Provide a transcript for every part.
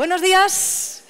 Buenos días.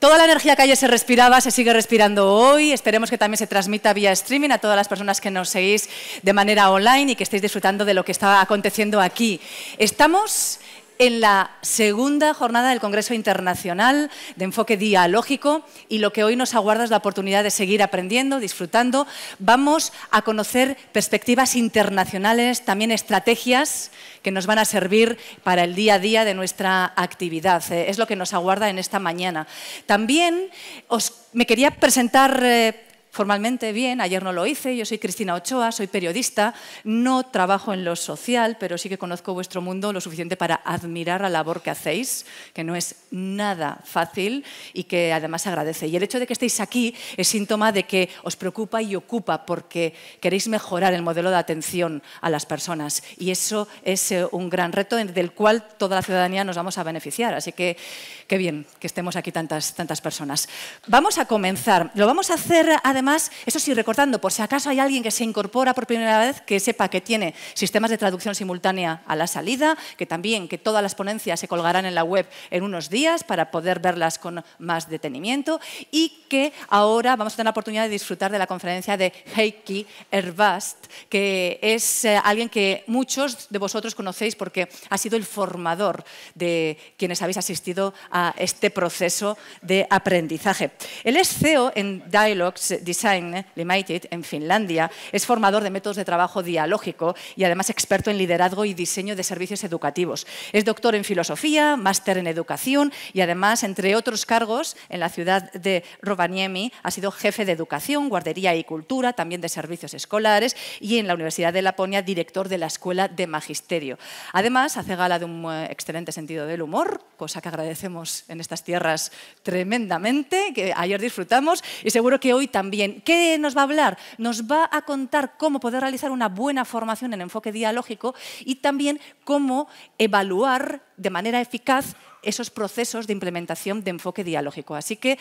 Toda la energía que ayer se respiraba se sigue respirando hoy. Esperemos que también se transmita vía streaming a todas las personas que nos seguís de manera online y que estéis disfrutando de lo que está aconteciendo aquí. Estamos en la segunda jornada del Congreso Internacional de Enfoque Dialógico y lo que hoy nos aguarda es la oportunidad de seguir aprendiendo, disfrutando. Vamos a conocer perspectivas internacionales, también estrategias que nos van a servir para el día a día de nuestra actividad. Eh, es lo que nos aguarda en esta mañana. También os, me quería presentar eh, formalmente bien, ayer no lo hice, yo soy Cristina Ochoa, soy periodista, no trabajo en lo social, pero sí que conozco vuestro mundo lo suficiente para admirar la labor que hacéis, que no es nada fácil y que además agradece. Y el hecho de que estéis aquí es síntoma de que os preocupa y ocupa porque queréis mejorar el modelo de atención a las personas y eso es eh, un gran reto del cual toda la ciudadanía nos vamos a beneficiar. Así que qué bien que estemos aquí tantas, tantas personas. Vamos a comenzar. Lo vamos a hacer además eso sí, recordando, por si acaso hay alguien que se incorpora por primera vez, que sepa que tiene sistemas de traducción simultánea a la salida, que también que todas las ponencias se colgarán en la web en unos días para poder verlas con más detenimiento y que ahora vamos a tener la oportunidad de disfrutar de la conferencia de Heikki Erbast, que es eh, alguien que muchos de vosotros conocéis porque ha sido el formador de quienes habéis asistido a este proceso de aprendizaje. Él es CEO en Dialogues Design Limited en Finlandia. Es formador de métodos de trabajo dialógico y además experto en liderazgo y diseño de servicios educativos. Es doctor en filosofía, máster en educación y además, entre otros cargos, en la ciudad de Rovaniemi ha sido jefe de educación, guardería y cultura, también de servicios escolares y en la Universidad de Laponia director de la Escuela de Magisterio. Además, hace gala de un eh, excelente sentido del humor, cosa que agradecemos en estas tierras tremendamente, que ayer disfrutamos y seguro que hoy también ¿Qué nos va a hablar? Nos va a contar cómo poder realizar una buena formación en enfoque dialógico y también cómo evaluar de manera eficaz esos procesos de implementación de enfoque dialógico. Así que,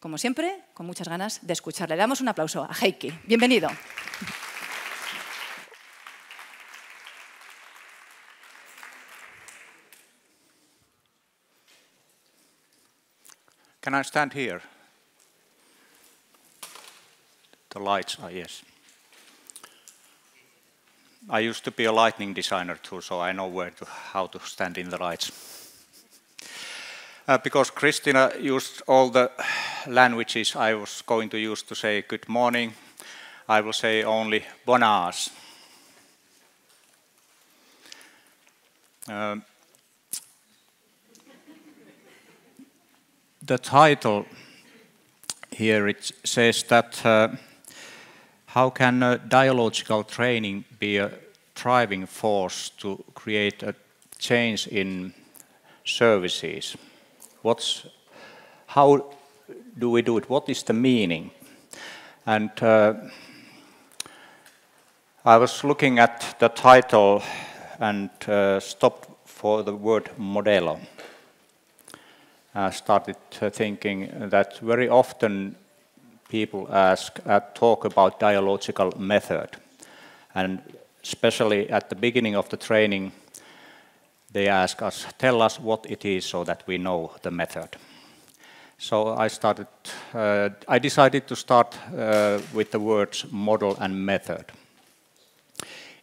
como siempre, con muchas ganas de escucharle. Le damos un aplauso a Heikki. Bienvenido. Can I stand? The lights are yes. I used to be a lightning designer too, so I know where to, how to stand in the lights. Uh, because Christina used all the languages I was going to use to say good morning, I will say only bonas. Um, the title here it says that uh, how can dialogical training be a driving force to create a change in services? What's, how do we do it? What is the meaning? And uh, I was looking at the title and uh, stopped for the word modelo. I started uh, thinking that very often people ask, uh, talk about dialogical method. And especially at the beginning of the training, they ask us, tell us what it is so that we know the method. So I started, uh, I decided to start uh, with the words model and method.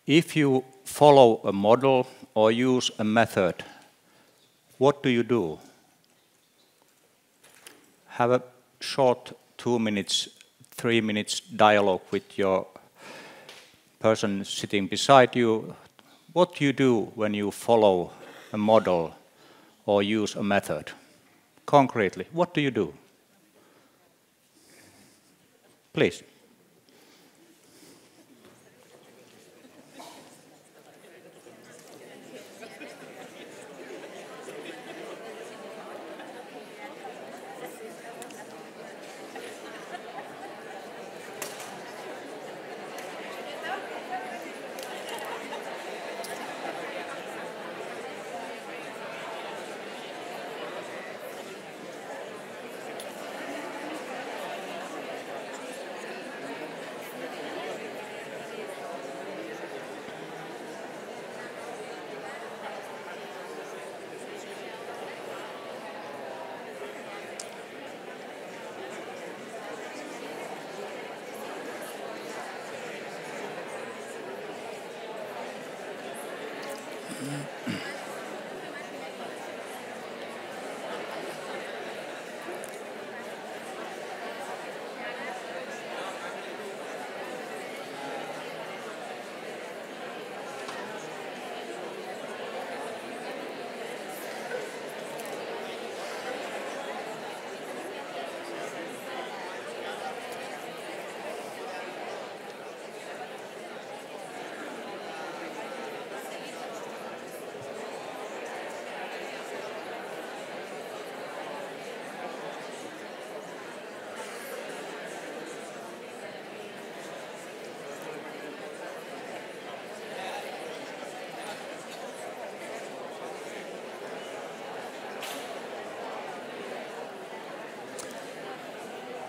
If you follow a model or use a method, what do you do? Have a short two minutes, three minutes dialogue with your person sitting beside you, what do you do when you follow a model or use a method? Concretely, what do you do? Please.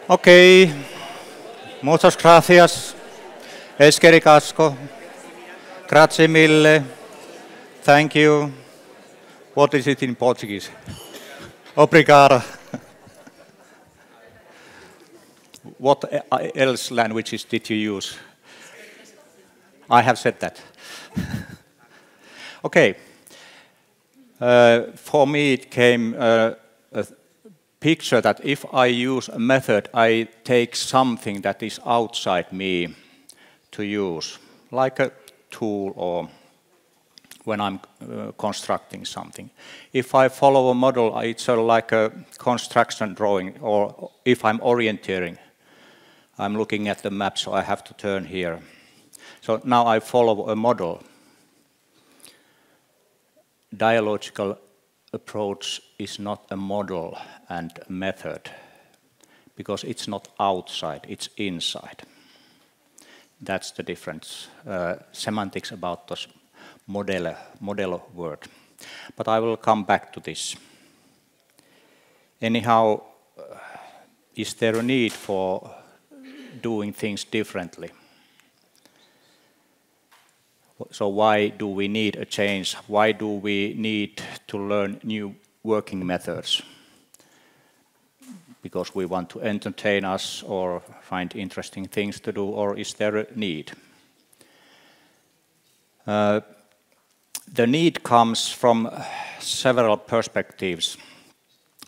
Okay. Muchas gracias. Eskeri Casco. Grazie mille. Thank you. What is it in Portuguese? Obrigado. What else languages did you use? I have said that. okay. Uh, for me, it came uh, picture that if I use a method, I take something that is outside me to use, like a tool or when I'm uh, constructing something. If I follow a model, it's a, like a construction drawing, or if I'm orienteering, I'm looking at the map, so I have to turn here. So now I follow a model. Dialogical approach is not a model and method, because it's not outside, it's inside. That's the difference. Uh, semantics about those model, model word. But I will come back to this. Anyhow, uh, is there a need for doing things differently? So why do we need a change? Why do we need to learn new working methods? Because we want to entertain us or find interesting things to do, or is there a need? Uh, the need comes from several perspectives.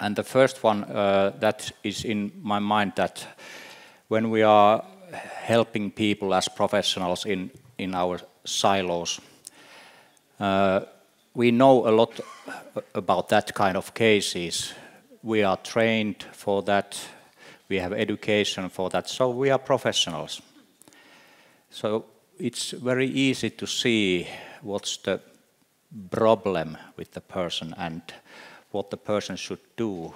And the first one uh, that is in my mind that when we are helping people as professionals in, in our silos, uh, we know a lot about that kind of cases. We are trained for that, we have education for that, so we are professionals. So it's very easy to see what's the problem with the person and what the person should do.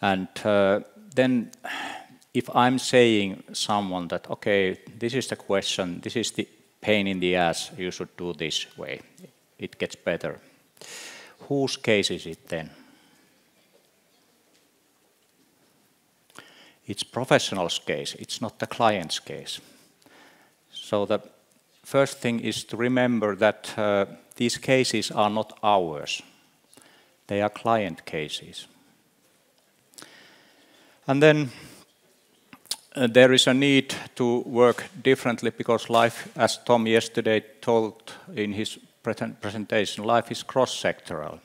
And uh, then if I'm saying someone that, okay, this is the question, this is the pain in the ass, you should do this way, it gets better. Whose case is it then? It's professional's case, it's not the client's case. So the first thing is to remember that uh, these cases are not ours. They are client cases. And then uh, there is a need to work differently because life, as Tom yesterday told in his presentation, life is cross-sectoral.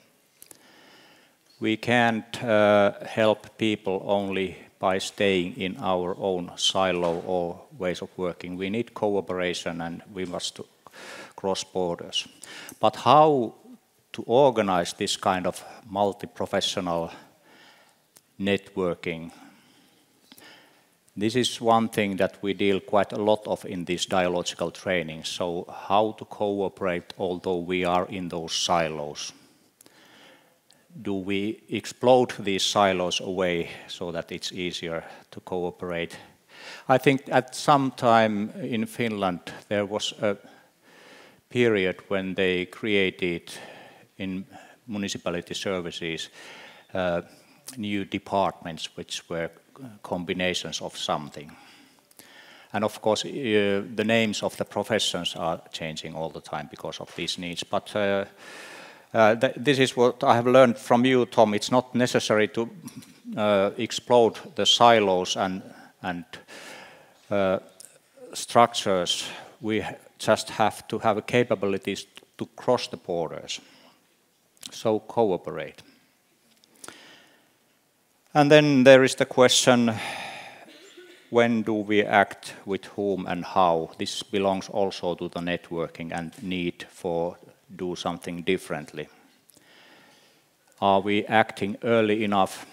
We can't uh, help people only by staying in our own silo or ways of working. We need cooperation and we must cross borders. But how to organize this kind of multi-professional networking this is one thing that we deal quite a lot of in this dialogical training. So how to cooperate although we are in those silos do we explode these silos away so that it's easier to cooperate? I think at some time in Finland there was a period when they created in municipality services uh, new departments which were combinations of something. And of course, uh, the names of the professions are changing all the time because of these needs. But uh, uh, th this is what I have learned from you, Tom. It's not necessary to uh, explode the silos and, and uh, structures. We just have to have capabilities to cross the borders. So cooperate. And then there is the question, when do we act with whom and how? This belongs also to the networking and need for do something differently? Are we acting early enough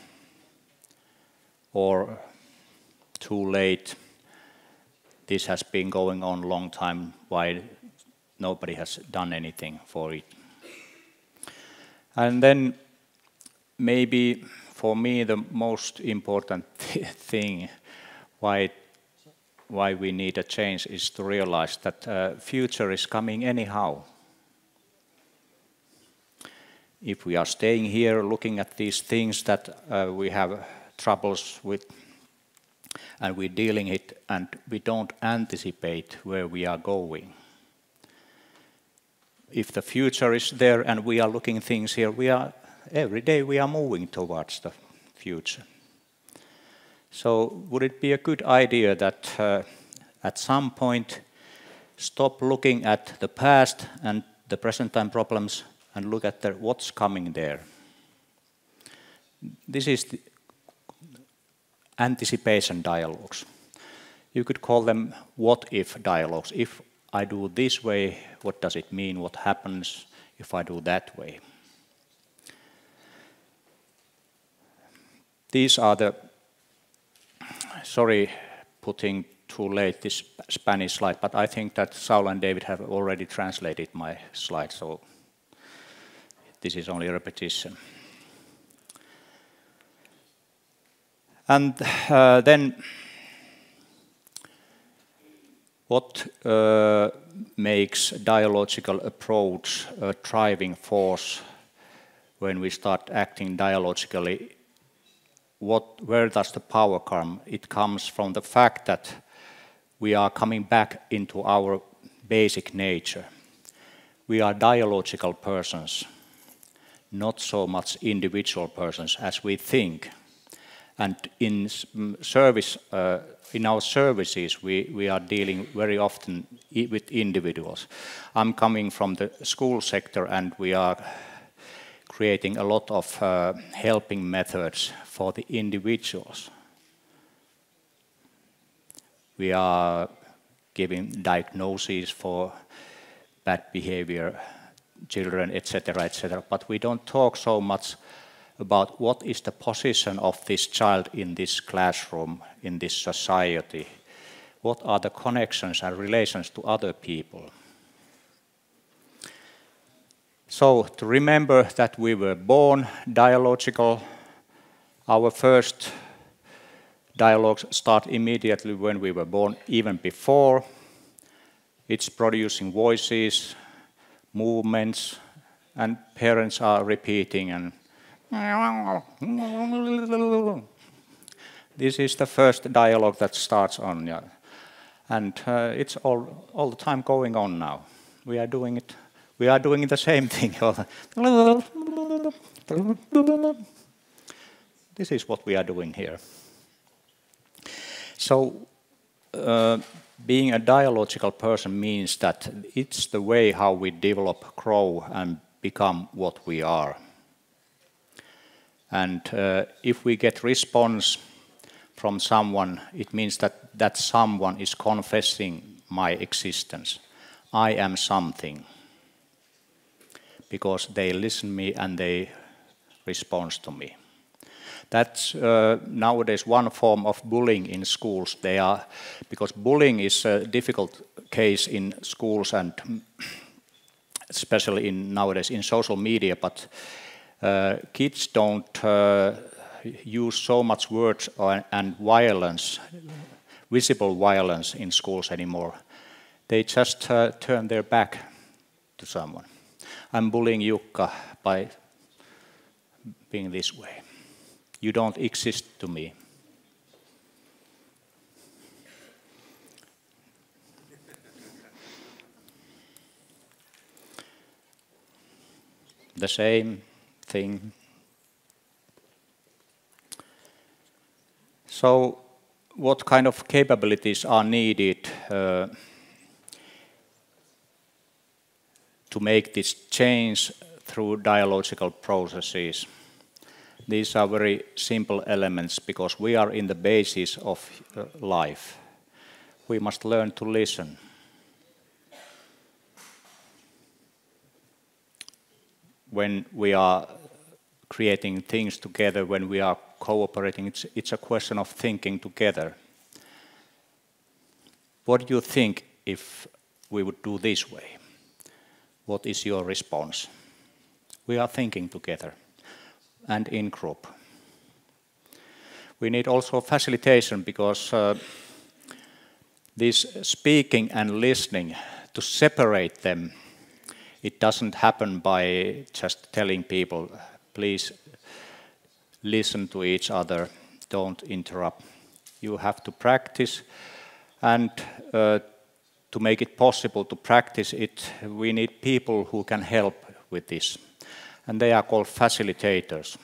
or too late? This has been going on a long time, why nobody has done anything for it. And then maybe for me the most important thing why why we need a change is to realize that uh, future is coming anyhow if we are staying here looking at these things that uh, we have troubles with, and we're dealing it, and we don't anticipate where we are going. If the future is there and we are looking things here, we are every day we are moving towards the future. So would it be a good idea that uh, at some point stop looking at the past and the present time problems and look at the, what's coming there? This is the anticipation dialogues. You could call them what if dialogues. If I do this way, what does it mean? What happens if I do that way? These are the, sorry, putting too late this Spanish slide, but I think that Saul and David have already translated my slide, so this is only a repetition. And uh, then what uh, makes dialogical approach a driving force when we start acting dialogically? What, where does the power come? It comes from the fact that we are coming back into our basic nature. We are dialogical persons, not so much individual persons as we think. And in service, uh, in our services, we, we are dealing very often with individuals. I'm coming from the school sector and we are creating a lot of uh, helping methods for the individuals. We are giving diagnoses for bad behavior, children, etc., etc. But we don't talk so much about what is the position of this child in this classroom, in this society. What are the connections and relations to other people? So to remember that we were born dialogical, our first dialogues start immediately when we were born, even before. It's producing voices, movements, and parents are repeating and this is the first dialogue that starts on, yeah. and uh, it's all all the time going on now. We are doing it. We are doing the same thing. this is what we are doing here. So, uh, being a dialogical person means that it's the way how we develop, grow, and become what we are. And uh, if we get response from someone, it means that that someone is confessing my existence. I am something. Because they listen me and they respond to me. That's uh, nowadays one form of bullying in schools. They are because bullying is a difficult case in schools and especially in nowadays in social media. But uh, kids don't uh, use so much words and violence, visible violence in schools anymore. They just uh, turn their back to someone. I'm bullying Jukka by being this way. You don't exist to me. The same thing. So, what kind of capabilities are needed uh, to make this change through dialogical processes? These are very simple elements because we are in the basis of uh, life. We must learn to listen. When we are creating things together, when we are cooperating, it's, it's a question of thinking together. What do you think if we would do this way? What is your response? We are thinking together and in group. We need also facilitation because uh, this speaking and listening, to separate them, it doesn't happen by just telling people, please listen to each other. don't interrupt. You have to practice, and uh, to make it possible to practice it, we need people who can help with this, and they are called facilitators.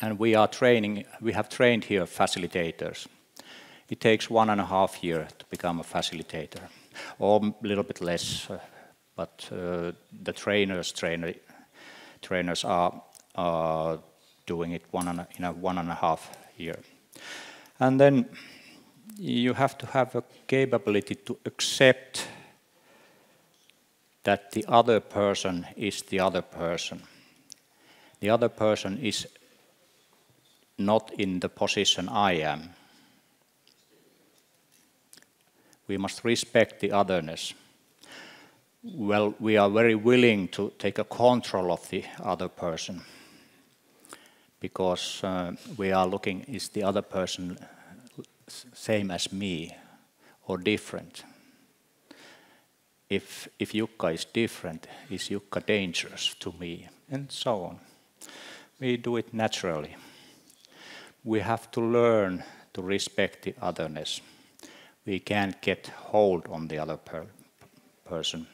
And we are training, we have trained here facilitators. It takes one and a half year to become a facilitator, or a little bit less, uh, but uh, the trainers trainer, trainers are, are doing it one and a, in a one and a half year. And then you have to have a capability to accept that the other person is the other person. The other person is not in the position I am. We must respect the otherness. Well, we are very willing to take a control of the other person because uh, we are looking, is the other person same as me or different? If, if Jukka is different, is Jukka dangerous to me? And so on. We do it naturally. We have to learn to respect the otherness. We can't get hold on the other per person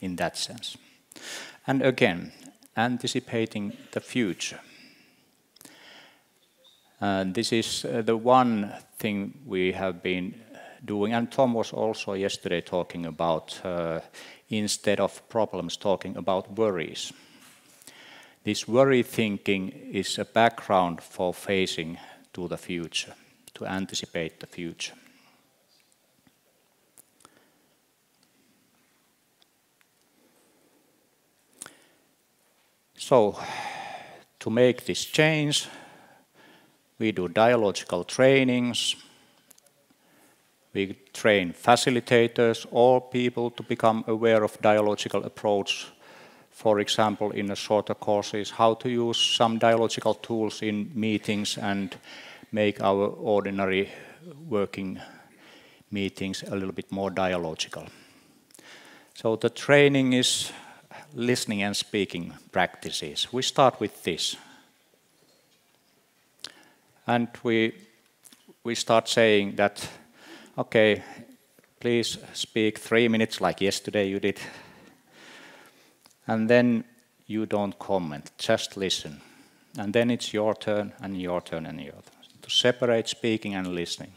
in that sense. And again, anticipating the future. And this is uh, the one thing we have been doing, and Tom was also yesterday talking about, uh, instead of problems, talking about worries. This worry thinking is a background for facing to the future, to anticipate the future. So, to make this change, we do dialogical trainings. We train facilitators or people to become aware of dialogical approach. For example, in the shorter courses, how to use some dialogical tools in meetings and make our ordinary working meetings a little bit more dialogical. So the training is listening and speaking practices. We start with this and we we start saying that, okay, please speak three minutes like yesterday you did, and then you don't comment, just listen, and then it's your turn and your turn and your turn to separate speaking and listening,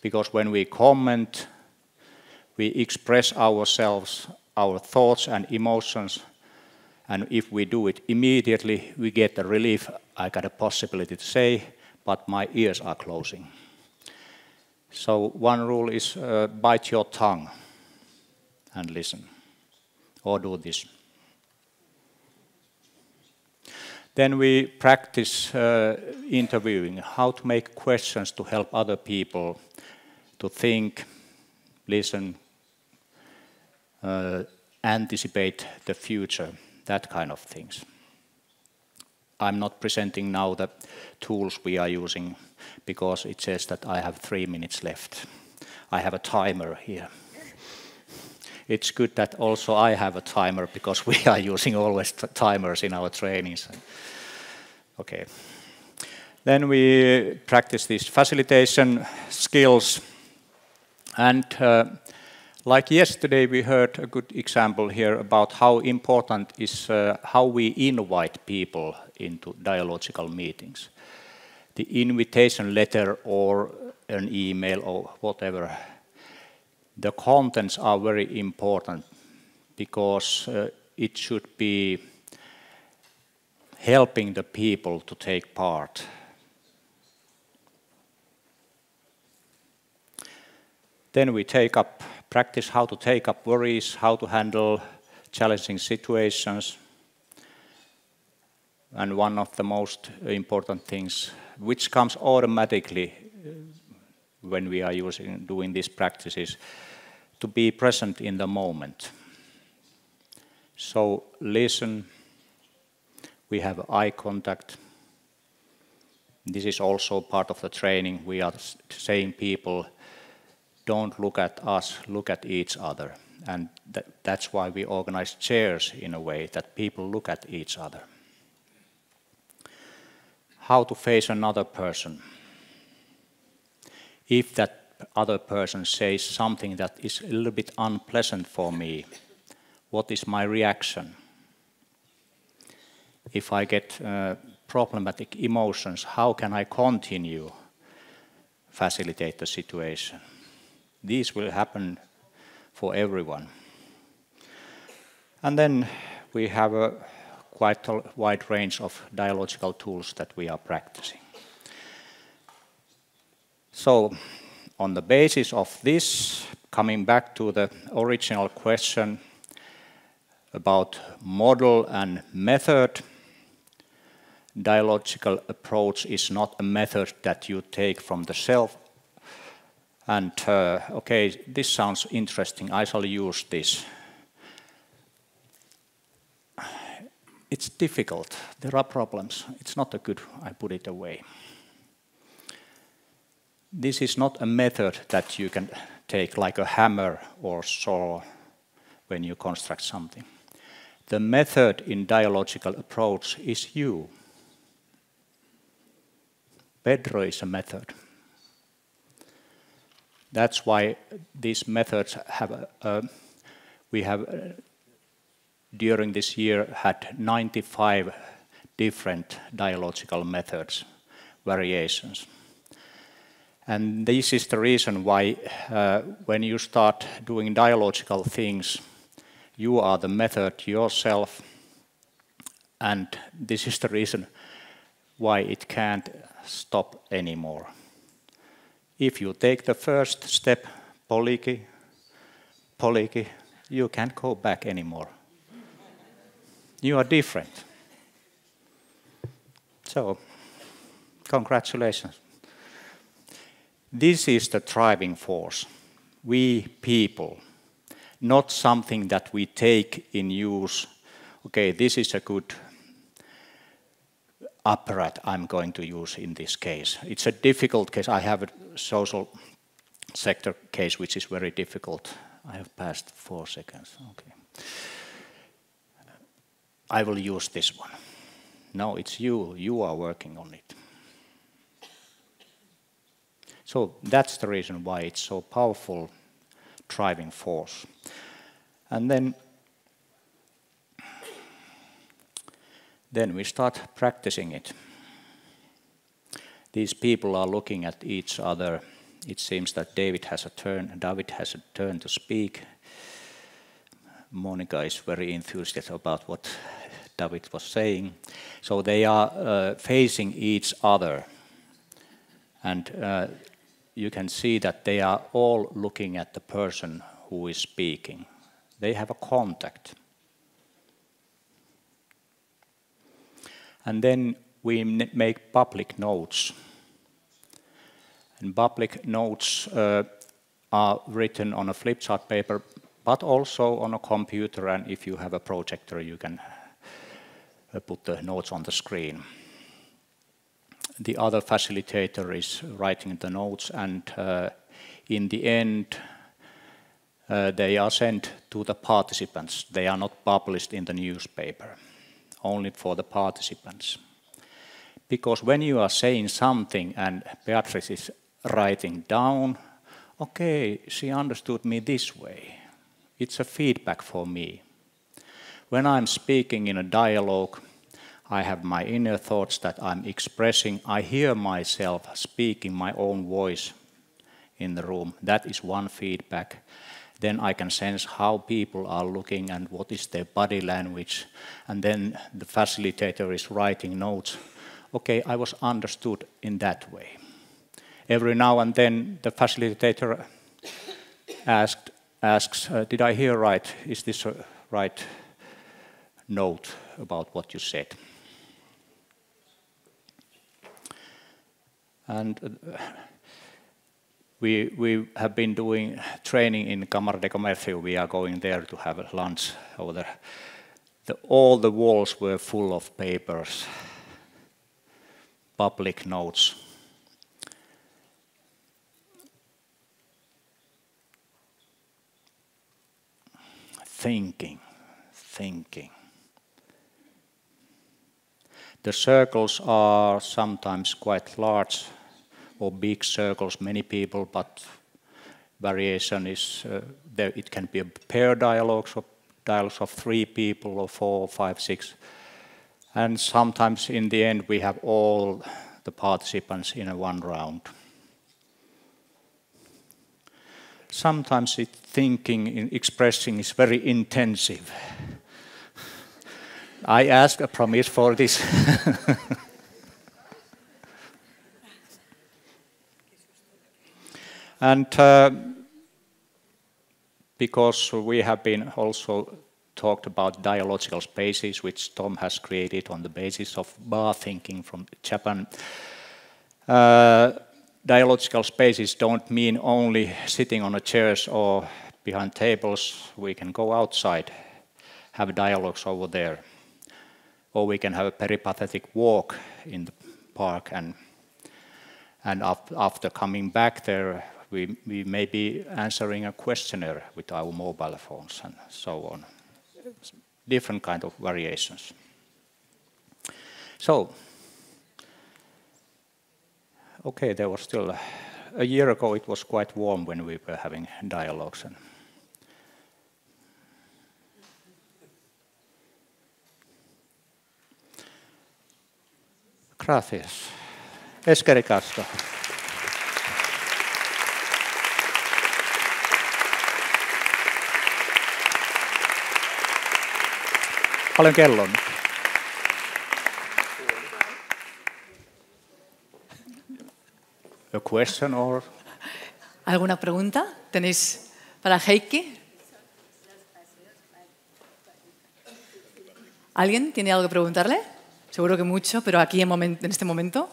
because when we comment, we express ourselves, our thoughts and emotions. And if we do it immediately, we get the relief. I got a possibility to say, but my ears are closing. So one rule is uh, bite your tongue and listen, or do this. Then we practice uh, interviewing, how to make questions to help other people to think, listen, uh, anticipate the future, that kind of things. I'm not presenting now the tools we are using because it says that I have three minutes left. I have a timer here. It's good that also I have a timer because we are using always timers in our trainings. Okay. Then we practice these facilitation skills. And uh, like yesterday, we heard a good example here about how important is uh, how we invite people into dialogical meetings. The invitation letter or an email or whatever, the contents are very important because uh, it should be helping the people to take part. Then we take up, practice how to take up worries, how to handle challenging situations, and one of the most important things, which comes automatically uh, when we are using doing these practices, to be present in the moment. So listen, we have eye contact. This is also part of the training. We are saying people, don't look at us, look at each other. And that, that's why we organize chairs in a way that people look at each other how to face another person. if that other person says something that is a little bit unpleasant for me, what is my reaction? If I get uh, problematic emotions, how can I continue facilitate the situation? These will happen for everyone. And then we have a quite a wide range of dialogical tools that we are practicing. So on the basis of this, coming back to the original question about model and method, dialogical approach is not a method that you take from the self and uh, okay, this sounds interesting, I shall use this. It's difficult, there are problems, it's not a good, I put it away this is not a method that you can take like a hammer or saw when you construct something. The method in dialogical approach is you. Pedro is a method. That's why these methods have, uh, we have uh, during this year had 95 different dialogical methods, variations. And this is the reason why uh, when you start doing dialogical things, you are the method yourself. And this is the reason why it can't stop anymore. If you take the first step, poliki, poliki, you can't go back anymore. You are different. So, congratulations. This is the driving force. We people, not something that we take in use. Okay, this is a good apparat I'm going to use in this case. It's a difficult case. I have a social sector case which is very difficult. I have passed four seconds. Okay. I will use this one. No, it's you. You are working on it. So that's the reason why it's so powerful driving force. And then, then we start practicing it. These people are looking at each other. It seems that David has a turn, David has a turn to speak. Monica is very enthusiastic about what David was saying. So they are uh, facing each other. And uh, you can see that they are all looking at the person who is speaking. They have a contact. And then we make public notes. And public notes uh, are written on a flip chart paper, but also on a computer. And if you have a projector, you can uh, put the notes on the screen the other facilitator is writing the notes and uh, in the end uh, they are sent to the participants. They are not published in the newspaper, only for the participants. Because when you are saying something and Beatrice is writing down, okay, she understood me this way. It's a feedback for me. When I'm speaking in a dialogue, I have my inner thoughts that I'm expressing. I hear myself speaking my own voice in the room. That is one feedback. Then I can sense how people are looking and what is their body language. And then the facilitator is writing notes. Okay, I was understood in that way. Every now and then the facilitator asked, asks, uh, did I hear right? Is this a right note about what you said? And uh, we, we have been doing training in Cámara de Comercio. We are going there to have lunch over there. The, all the walls were full of papers, public notes. Thinking, thinking. The circles are sometimes quite large or big circles, many people, but variation is uh, there. It can be a pair dialogues or dialogues of three people or four, five, six. And sometimes in the end we have all the participants in a one round. Sometimes it thinking, in expressing is very intensive. I ask a promise for this. and uh, because we have been also talked about dialogical spaces, which Tom has created on the basis of bar thinking from Japan. Uh, dialogical spaces don't mean only sitting on chairs or behind tables. We can go outside, have dialogues over there. Or we can have a peripatetic walk in the park and and after coming back there, we, we may be answering a questionnaire with our mobile phones and so on different kind of variations. So, okay, there was still, a year ago it was quite warm when we were having dialogues. And Gracias. Eskeri Castro. Paljon kello on? A question or? ¿Alguna pregunta tenéis para Heikki? ¿Alguien tiene algo que preguntarle? Seguro que mucho, pero aquí en, en este momento.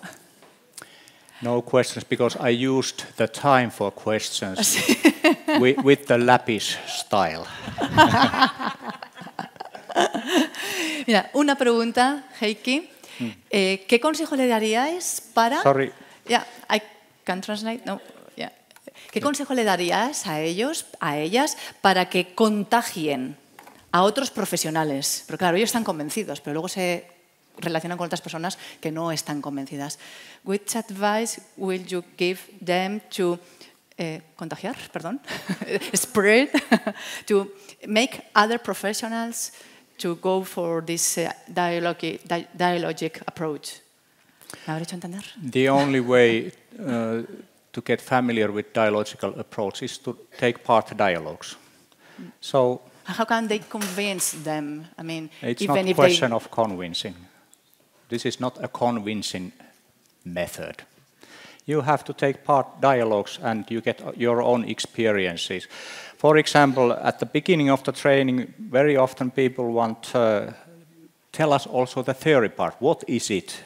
No questions because I used the time for questions with, with the lapis style. Mira, una pregunta, Heikki. Mm. Eh, ¿Qué consejo le daríais para... Sorry. Yeah, I can translate. No. Yeah. ¿Qué consejo le darías a ellos, a ellas, para que contagien a otros profesionales? Pero claro, ellos están convencidos, pero luego se relacionan con otras personas que no están convencidas. Which advice will you give them to eh, contagiar, perdón, spread, to make other professionals to go for this uh, dialogic, di dialogic approach. The only way uh, to get familiar with dialogical approach is to take part dialogues. So how can they convince them? I mean, it's even not a question of convincing. This is not a convincing method. You have to take part dialogues and you get your own experiences. For example, at the beginning of the training, very often people want to uh, tell us also the theory part. What is it?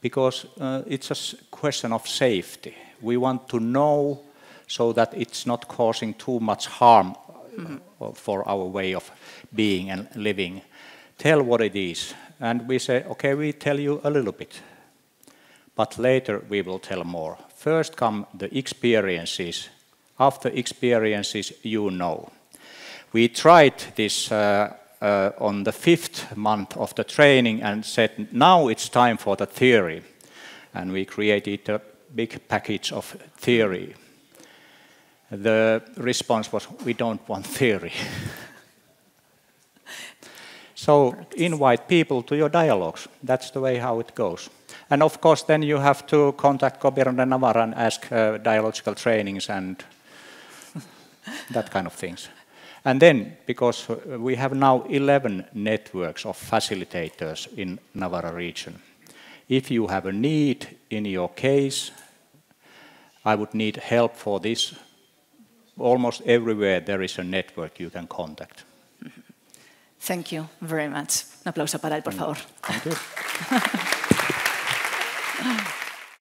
Because uh, it's a question of safety. We want to know so that it's not causing too much harm mm -hmm. for our way of being and living. Tell what it is. And we say, okay, we tell you a little bit. But later we will tell more. First come the experiences after experiences you know. We tried this uh, uh, on the fifth month of the training and said, now it's time for the theory. And we created a big package of theory. The response was, we don't want theory. so invite people to your dialogues. That's the way how it goes. And of course, then you have to contact Gobierno and Navar and ask uh, dialogical trainings and that kind of things. And then, because we have now 11 networks of facilitators in Navarra region, if you have a need in your case, I would need help for this. Almost everywhere there is a network you can contact. Thank you very much. Un aplauso para él, por mm. favor. Thank you.